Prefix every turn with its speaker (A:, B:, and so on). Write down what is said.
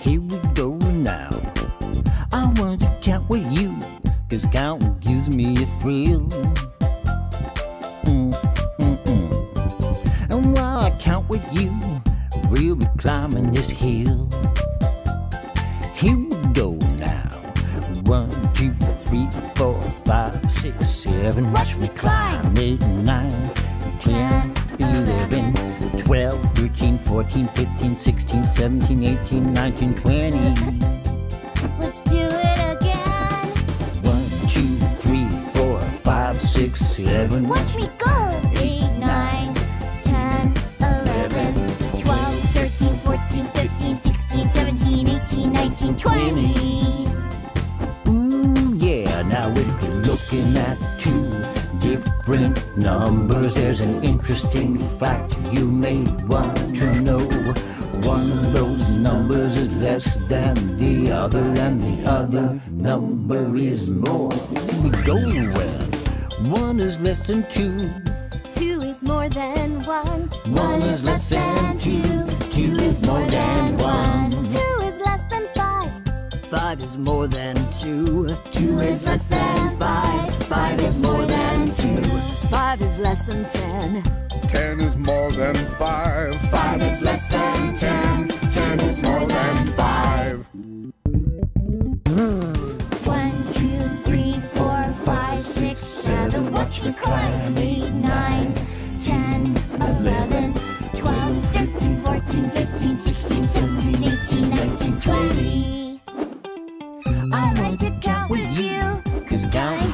A: Here we go now. I want to count with you, cause counting gives me a thrill. And while I count with you, we'll be climbing this hill. Here we go now. One, two, three, four, five, six, seven. Watch me climb. Eight, nine, ten, eleven, 14, 15, 16, 17, 18, 19, 20.
B: Let's do it again.
A: One, two, three, four, five, six, seven. Watch me
B: go. Eight, nine, ten, eleven, twelve, thirteen, fourteen, fifteen, sixteen, seventeen, eighteen, nineteen, twenty.
A: Mmm, yeah, now if you're looking at two different numbers, there's an interesting fact you may want to know. One of those numbers is less than the other, and the other number is more. We go well. One is less than two.
C: 2 is more than 1.
A: One is less than two. Two is more than one. 2
B: is less than 5.
C: Five is more than two. Two is less than five. Five Five is less than ten.
D: Ten is more than five.
B: Five is less than ten. Ten is more than five. One, two, three, four, five, six, seven. What you climb? Eight, nine,
A: ten, eleven,
B: twelve, thirteen, fourteen, fifteen, sixteen, seventeen, eighteen, nineteen, twenty.
A: I like to count with you, cause counting